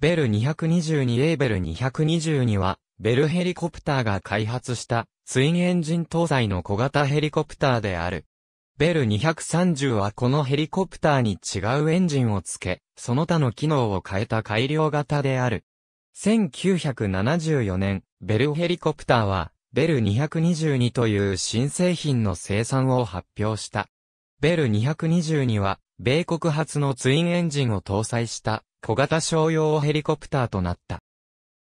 ベル 222A ベル222は、ベルヘリコプターが開発したツインエンジン搭載の小型ヘリコプターである。ベル230はこのヘリコプターに違うエンジンを付け、その他の機能を変えた改良型である。1974年、ベルヘリコプターは、ベル222という新製品の生産を発表した。ベル222は、米国初のツインエンジンを搭載した小型商用ヘリコプターとなった。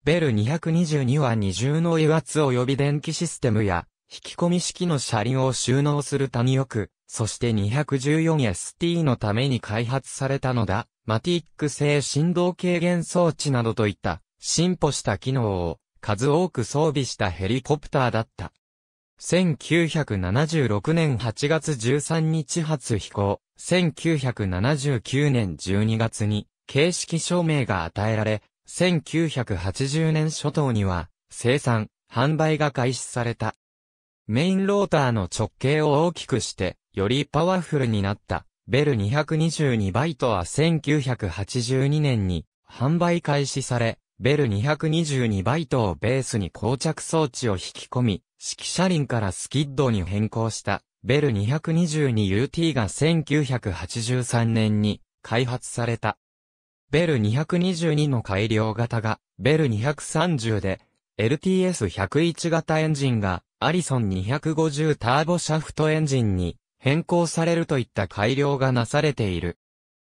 ベル222は二重の油圧及び電気システムや、引き込み式の車輪を収納する谷翼、そして 214ST のために開発されたのだ。マティック製振動軽減装置などといった進歩した機能を数多く装備したヘリコプターだった。1976年8月13日発飛行、1979年12月に形式証明が与えられ、1980年初頭には生産、販売が開始された。メインローターの直径を大きくして、よりパワフルになったベル222バイトは1982年に販売開始され、ベル222バイトをベースに膠着装置を引き込み、式車輪からスキッドに変更したベル 222UT が1983年に開発された。ベル222の改良型がベル230で LTS101 型エンジンがアリソン250ターボシャフトエンジンに変更されるといった改良がなされている。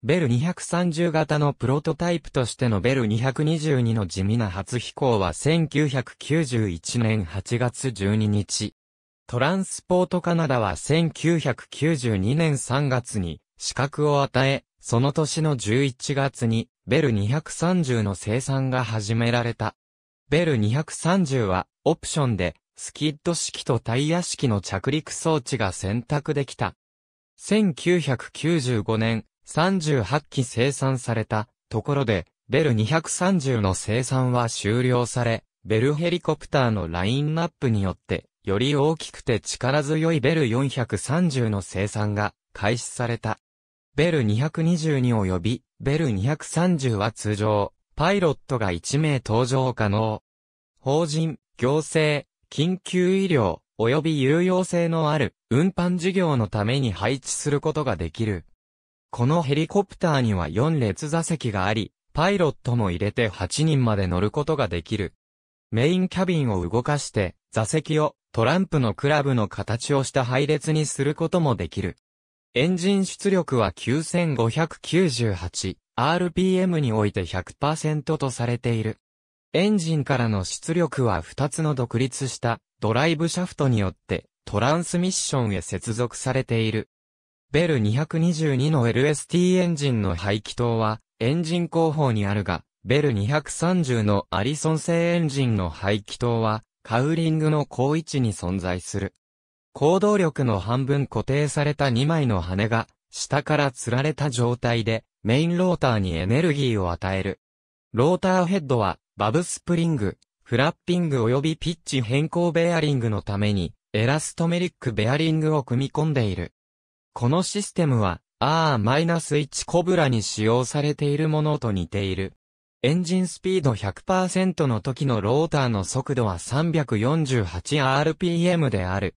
ベル230型のプロトタイプとしてのベル222の地味な初飛行は1991年8月12日。トランスポートカナダは1992年3月に資格を与え、その年の11月に、ベル230の生産が始められた。ベル230は、オプションで、スキッド式とタイヤ式の着陸装置が選択できた。1995年、38機生産されたところで、ベル230の生産は終了され、ベルヘリコプターのラインナップによって、より大きくて力強いベル430の生産が開始された。ベル222及び、ベル230は通常、パイロットが1名搭乗可能。法人、行政、緊急医療、及び有用性のある運搬事業のために配置することができる。このヘリコプターには4列座席があり、パイロットも入れて8人まで乗ることができる。メインキャビンを動かして、座席をトランプのクラブの形をした配列にすることもできる。エンジン出力は 9598rpm において100%とされている。エンジンからの出力は2つの独立したドライブシャフトによってトランスミッションへ接続されている。ベル222の LST エンジンの排気筒はエンジン後方にあるが、ベル230のアリソン製エンジンの排気筒はカウリングの高位置に存在する。行動力の半分固定された2枚の羽が、下から吊られた状態で、メインローターにエネルギーを与える。ローターヘッドは、バブスプリング、フラッピング及びピッチ変更ベアリングのために、エラストメリックベアリングを組み込んでいる。このシステムは、R-1 コブラに使用されているものと似ている。エンジンスピード100%の時のローターの速度は 348rpm である。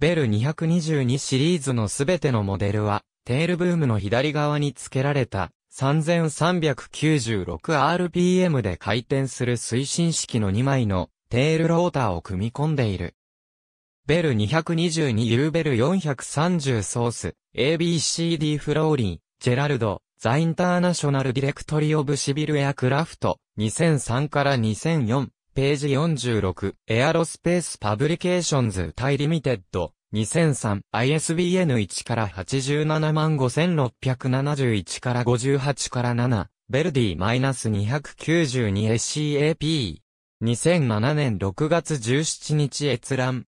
ベル222シリーズのすべてのモデルは、テールブームの左側に付けられた 3396rpm で回転する推進式の2枚のテールローターを組み込んでいる。ベル 222U ベル430ソース、ABCD フローリー、ジェラルド、 The International Directory of Civil Aircraft、2003から2004、ページ46、 Aerospace Publications Pty Limited、2003、ISBN 1から875,671から58から7、ベルディ -292SCAP。2007年6月17日閲覧。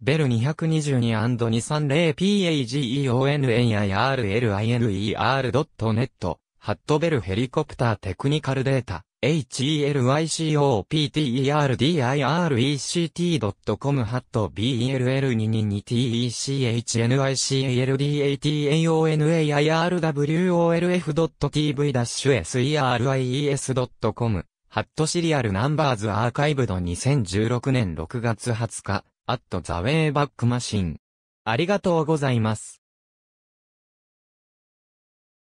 ベル 222&230PAGEONNIRLINER.net、ハットベルヘリコプターテクニカルデータ。helycopterdirect.com ハット bll222technicationairwolf.tv-seriес.com ハットシリアルナンバーズアーカイブド2016年6月20日、アットザウェイバックマシン。ありがとうございます。